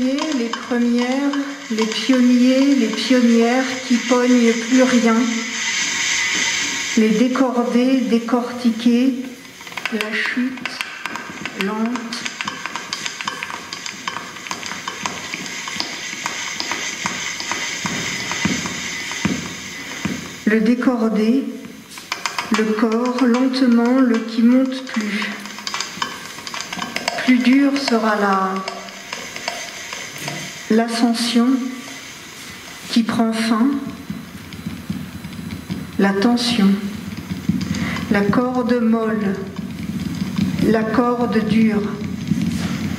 les premières, les pionniers, les pionnières qui pognent plus rien, les décordés, décortiqués, la chute lente. Le décordé, le corps lentement, le qui monte plus. Plus dur sera la l'ascension qui prend fin, la tension, la corde molle, la corde dure,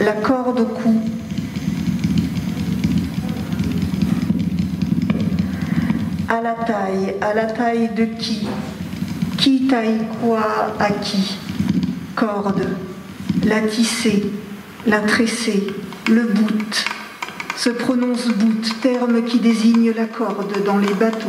la corde au cou. À la taille, à la taille de qui? Qui taille quoi à qui? Corde, la tisser, la tresser, le bout se prononce bout, terme qui désigne la corde dans les bateaux.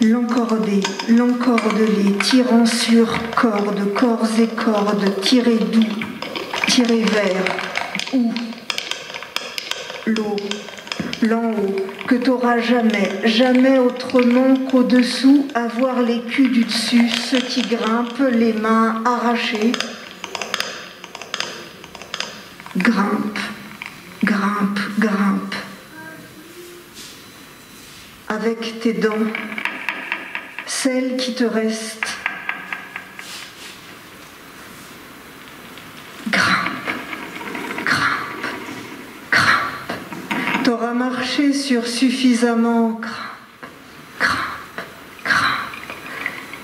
L'encordé, l'encordelé, tirant sur corde, corps et cordes, tiré doux, tiré vers, où l'eau, l'en haut, que t'auras jamais, jamais autrement qu'au-dessous, avoir les culs du dessus, ceux qui grimpent, les mains arrachées. Grimpe, grimpe, grimpe. Avec tes dents, celles qui te restent suffisamment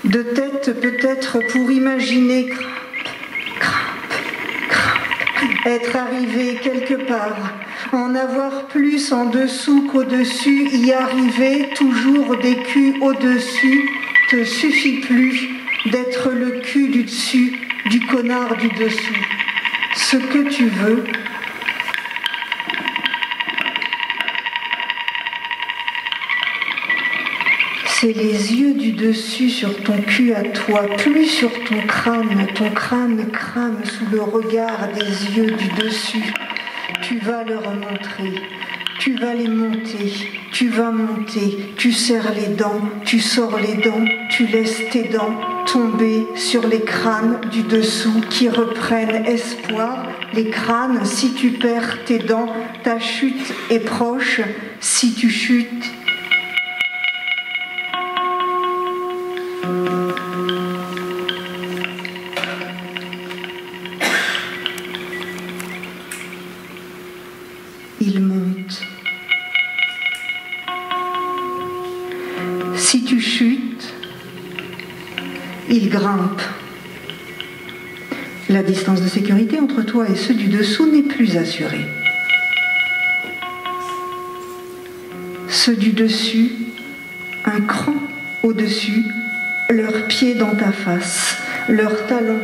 de tête peut-être pour imaginer être arrivé quelque part, en avoir plus en dessous qu'au-dessus, y arriver toujours des culs au-dessus, te suffit plus d'être le cul du dessus, du connard du dessous. Ce que tu veux, c'est les yeux du dessus sur ton cul à toi, plus sur ton crâne. Ton crâne crame sous le regard des yeux du dessus. Tu vas leur montrer, tu vas les monter, tu vas monter, tu serres les dents, tu sors les dents, tu laisses tes dents tomber sur les crânes du dessous qui reprennent espoir. Les crânes, si tu perds tes dents, ta chute est proche. Si tu chutes, La distance de sécurité entre toi et ceux du dessous n'est plus assurée. Ceux du dessus, un cran au-dessus, leurs pieds dans ta face, leurs talons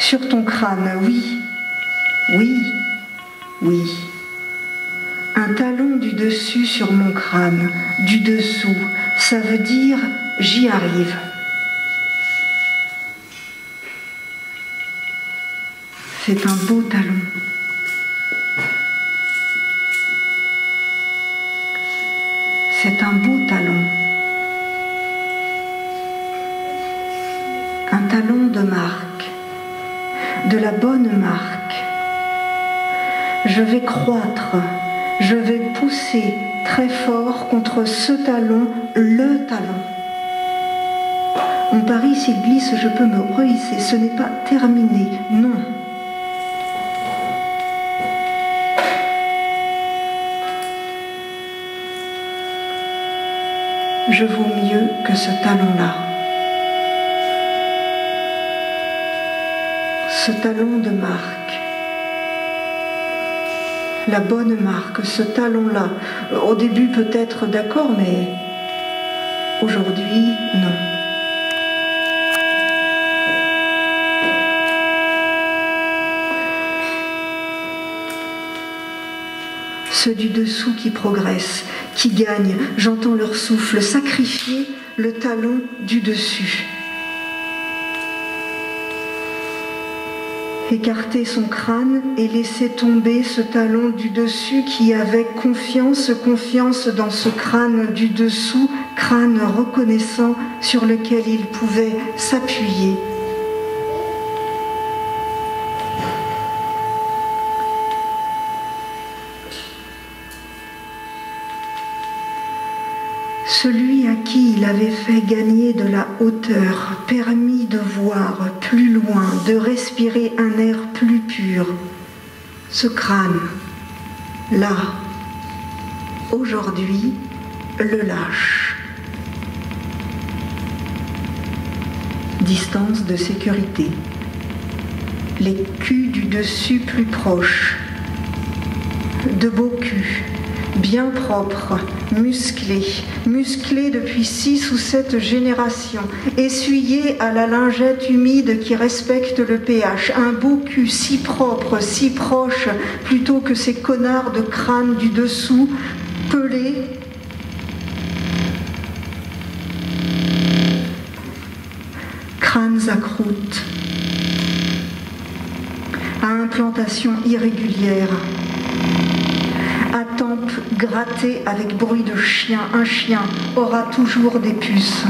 sur ton crâne, oui, oui, oui. Un talon du dessus sur mon crâne, du dessous, ça veut dire j'y arrive. C'est un beau talon. C'est un beau talon. Un talon de marque, de la bonne marque. Je vais croître, je vais pousser très fort contre ce talon, le talon. On parie s'il glisse, je peux me rehisser. Ce n'est pas terminé, non. je vaux mieux que ce talon-là. Ce talon de marque, la bonne marque, ce talon-là. Euh, au début peut-être d'accord, mais aujourd'hui non. Ceux du dessous qui progressent, qui gagnent, j'entends leur souffle, sacrifier le talon du dessus. Écarter son crâne et laisser tomber ce talon du dessus qui avait confiance, confiance dans ce crâne du dessous, crâne reconnaissant sur lequel il pouvait s'appuyer celui à qui il avait fait gagner de la hauteur, permis de voir plus loin, de respirer un air plus pur. Ce crâne, là, aujourd'hui, le lâche. Distance de sécurité. Les culs du dessus plus proches. De beaux culs bien propre, musclé, musclé depuis six ou sept générations, essuyé à la lingette humide qui respecte le pH, un beau cul si propre, si proche, plutôt que ces connards de crâne du dessous, pelés, crânes à croûte, à implantation irrégulière à tempe grattée avec bruit de chien. Un chien aura toujours des puces.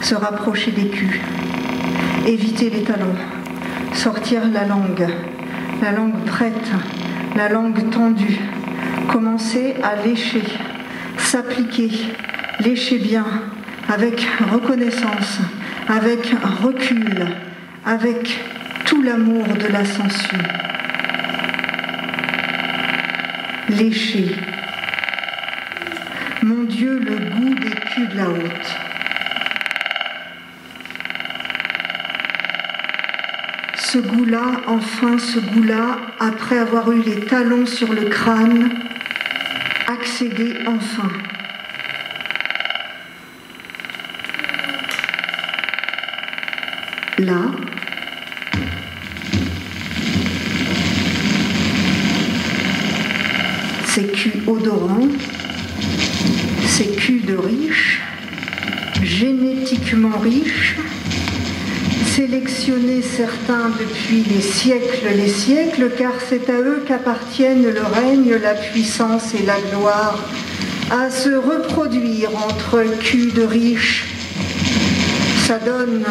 Se rapprocher des culs. Éviter les talons. Sortir la langue. La langue prête. La langue tendue. Commencer à lécher. S'appliquer. Lécher bien. Avec reconnaissance. Avec recul. Avec tout l'amour de l'ascension lécher. Mon Dieu, le goût des culs de la haute. Ce goût-là, enfin ce goût-là, après avoir eu les talons sur le crâne, accéder enfin. Là, ces culs odorants, ces culs de riches, génétiquement riches, sélectionnés certains depuis les siècles, les siècles, car c'est à eux qu'appartiennent le règne, la puissance et la gloire, à se reproduire entre culs de riches. Ça donne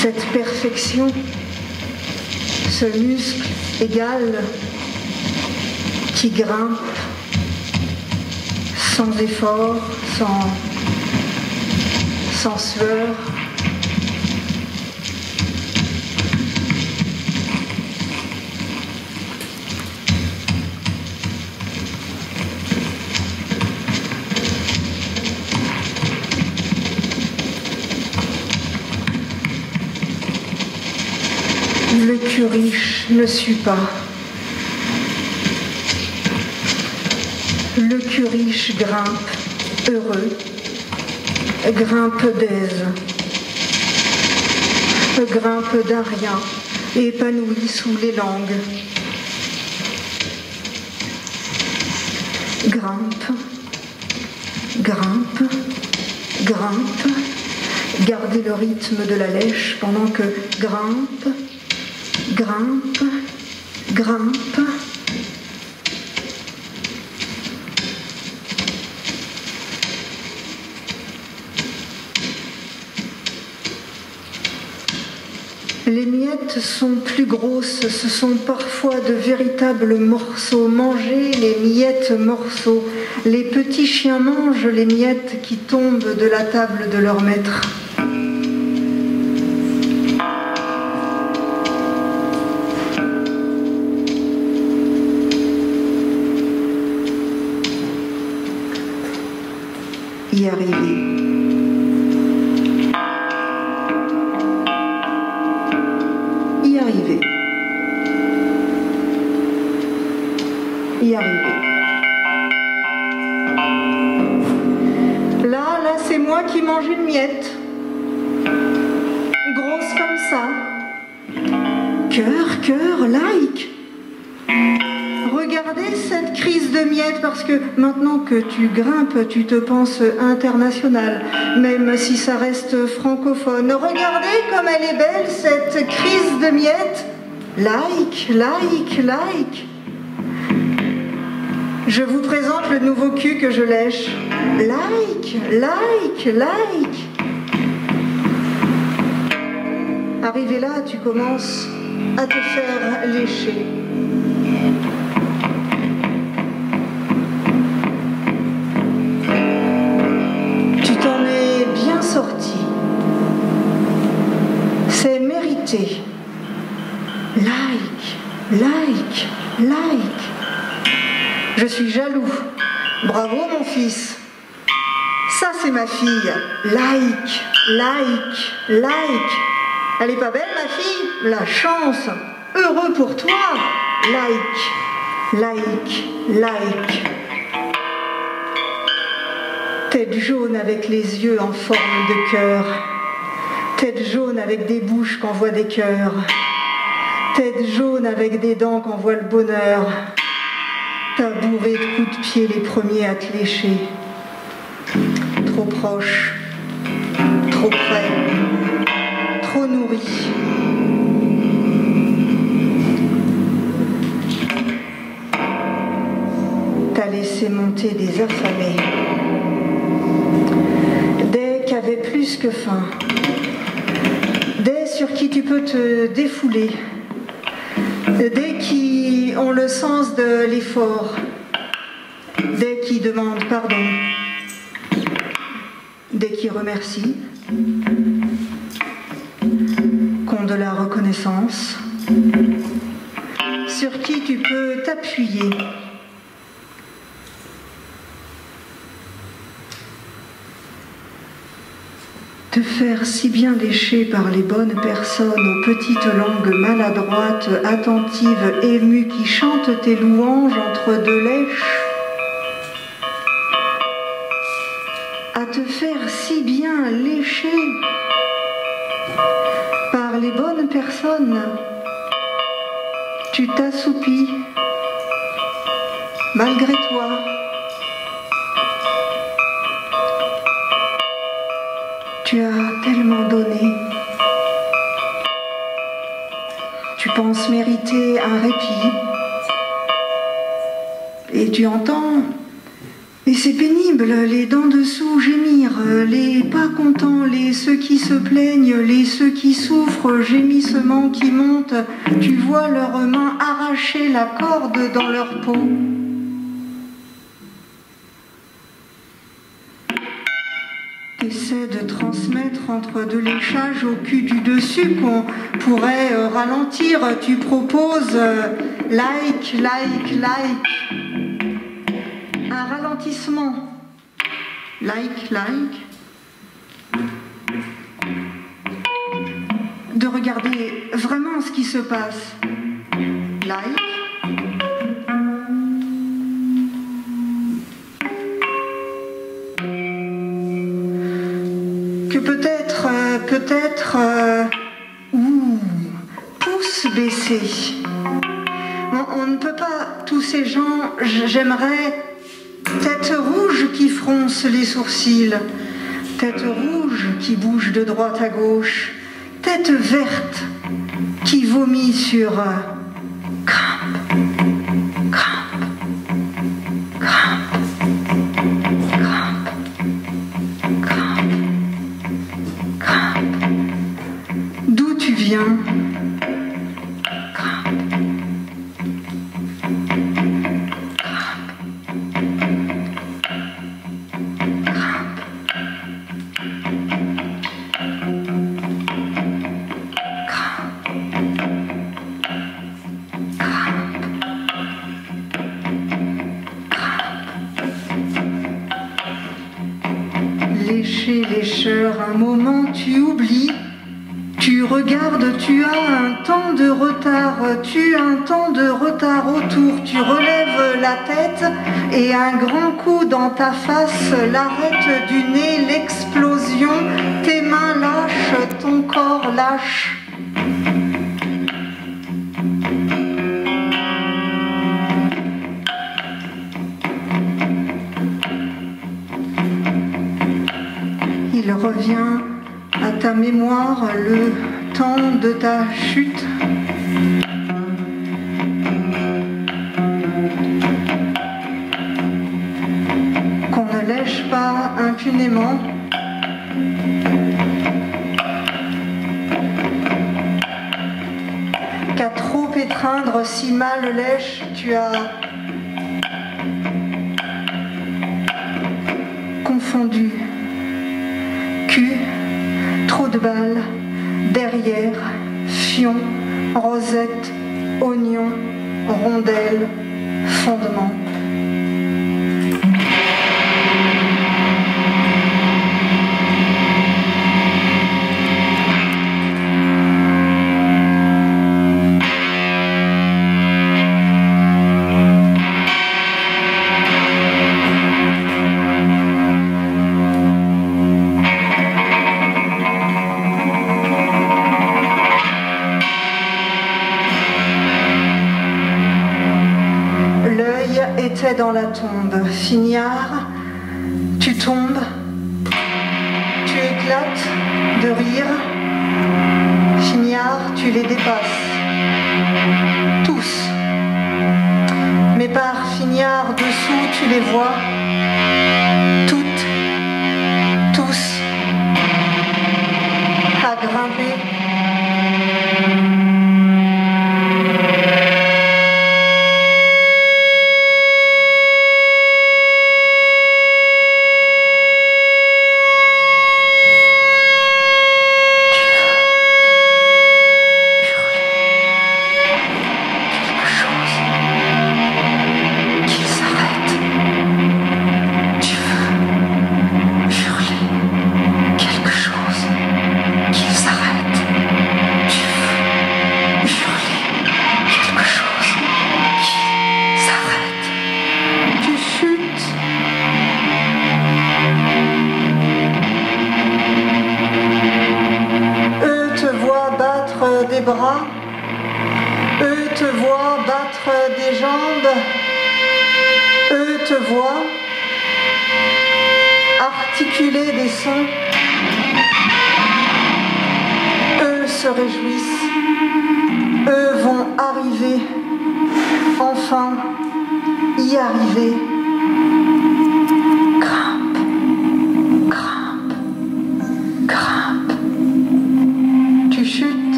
cette perfection, ce muscle égal qui grimpe sans effort, sans, sans sueur. Le curiche ne suit pas. Le curiche grimpe, heureux, grimpe d'aise, grimpe rien, épanoui sous les langues. Grimpe, grimpe, grimpe, gardez le rythme de la lèche pendant que grimpe, grimpe, grimpe. Sont plus grosses, ce sont parfois de véritables morceaux. Mangez les miettes morceaux. Les petits chiens mangent les miettes qui tombent de la table de leur maître. Y arriver. Grosse comme ça. cœur, cœur, like. Regardez cette crise de miettes parce que maintenant que tu grimpes, tu te penses international, même si ça reste francophone. Regardez comme elle est belle cette crise de miettes. Like, like, like. Je vous présente le nouveau cul que je lèche. Like, like, like. Arrivé là, tu commences à te faire lécher. Tu t'en es bien sorti. C'est mérité. Like, like, like. Je suis jaloux. Bravo mon fils. Ça c'est ma fille. Like, like, like. Elle est pas belle ma fille? La chance. Heureux pour toi. Like, like, like. Tête jaune avec les yeux en forme de cœur. Tête jaune avec des bouches qu'envoient des cœurs. Tête jaune avec des dents qu'envoie le bonheur. T'as bourré de coups de pied les premiers à te lécher. Trop proche, trop près, trop nourri. T'as laissé monter des affamés. Des qui avaient plus que faim. Des sur qui tu peux te défouler. Des qui ont le sens de l'effort. Des qui demandent pardon. Des qui remercient. Qu'ont de la reconnaissance. Sur qui tu peux t'appuyer. Faire si bien lécher par les bonnes personnes aux petites langues maladroites, attentives, émues, qui chantent tes louanges entre deux lèches, à te faire si bien lécher par les bonnes personnes, tu t'assoupis malgré toi. Mériter un répit. Et tu entends, et c'est pénible, les dents dessous gémir, les pas contents, les ceux qui se plaignent, les ceux qui souffrent, gémissements qui montent. Tu vois leurs mains arracher la corde dans leur peau. De transmettre entre deux léchages au cul du dessus qu'on pourrait euh, ralentir. Tu proposes euh, like, like, like. Un ralentissement. Like, like. De regarder vraiment ce qui se passe. Like. On, on ne peut pas, tous ces gens, j'aimerais tête rouge qui fronce les sourcils, tête rouge qui bouge de droite à gauche, tête verte qui vomit sur tu relèves la tête et un grand coup dans ta face, l'arête du nez, l'explosion, tes mains lâchent, ton corps lâche. Il revient à ta mémoire le temps de ta chute Qu'à trop étreindre si mal lèche, tu as confondu. Cul, trou de balle, derrière, fion, rosette, oignon, rondelle, fondement. Tombe. Fignard, tu tombes, tu éclates de rire. Fignard, tu les dépasses. Tous. Mais par Fignard dessous, tu les vois. Toutes, tous, à grimper.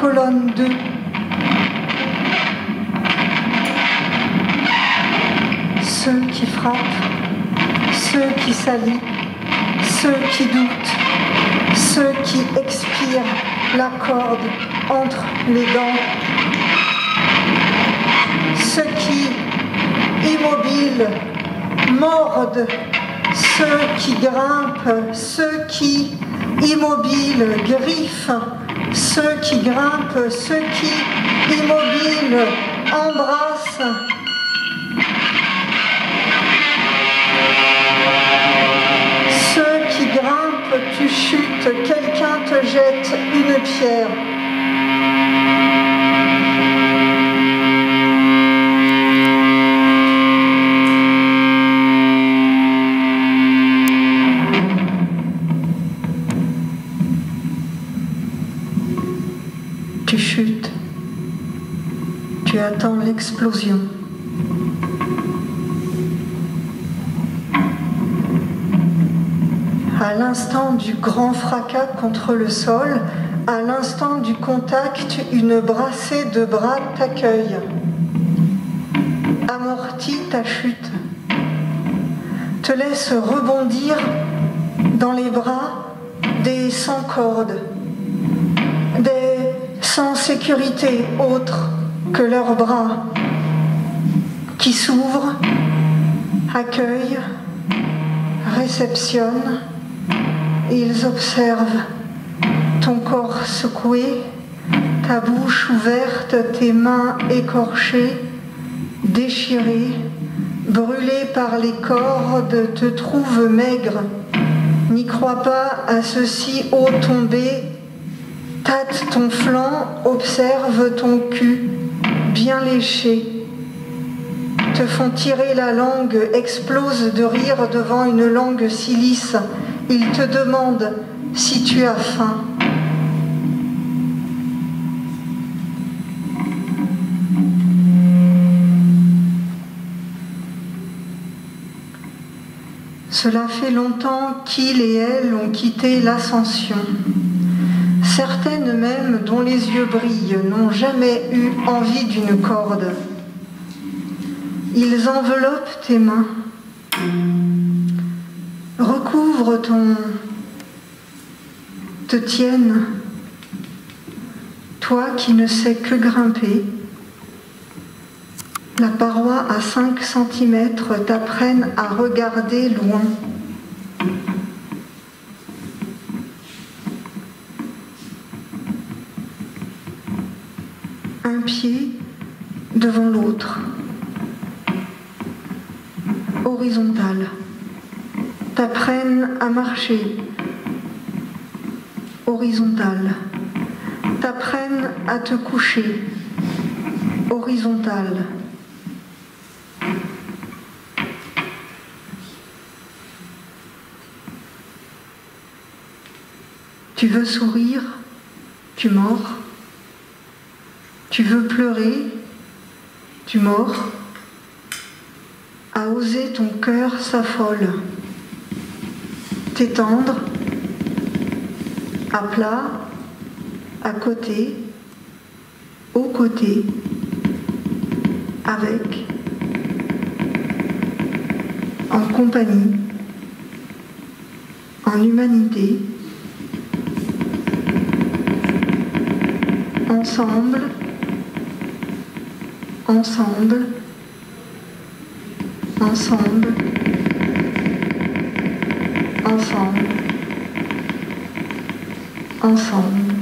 Colonne 2. Ceux qui frappent, ceux qui s'allient, ceux qui doutent, ceux qui expirent la corde entre les dents, ceux qui immobiles, mordent, ceux qui grimpent, ceux qui, immobiles, griffent, ceux qui grimpent, ceux qui, immobiles, embrassent. Ceux qui grimpent, tu chutes, quelqu'un te jette une pierre. Attends l'explosion. À l'instant du grand fracas contre le sol, à l'instant du contact, une brassée de bras t'accueille. Amortit ta chute. Te laisse rebondir dans les bras des sans cordes, des sans sécurité autres que leurs bras, qui s'ouvrent, accueillent, réceptionnent, ils observent ton corps secoué, ta bouche ouverte, tes mains écorchées, déchirées, brûlées par les cordes, te trouvent maigre. N'y crois pas à ceci haut tombé, Tâte ton flanc, observe ton cul, bien léché. Te font tirer la langue, explose de rire devant une langue si lisse. Ils te demandent si tu as faim. Cela fait longtemps qu'il et elle ont quitté l'ascension. Certaines même dont les yeux brillent n'ont jamais eu envie d'une corde. Ils enveloppent tes mains, recouvrent ton... te tiennent, toi qui ne sais que grimper. La paroi à 5 cm t'apprenne à regarder loin. Un pied devant l'autre. Horizontal. T'apprenne à marcher. Horizontal. T'apprenne à te coucher. Horizontal Tu veux sourire, tu mords? Tu veux pleurer, tu mords. À oser ton cœur s'affole. T'étendre, à plat, à côté, au côté, avec, en compagnie, en humanité. ensemble, Ouça a onda. Ouça onda. Onda. Onda.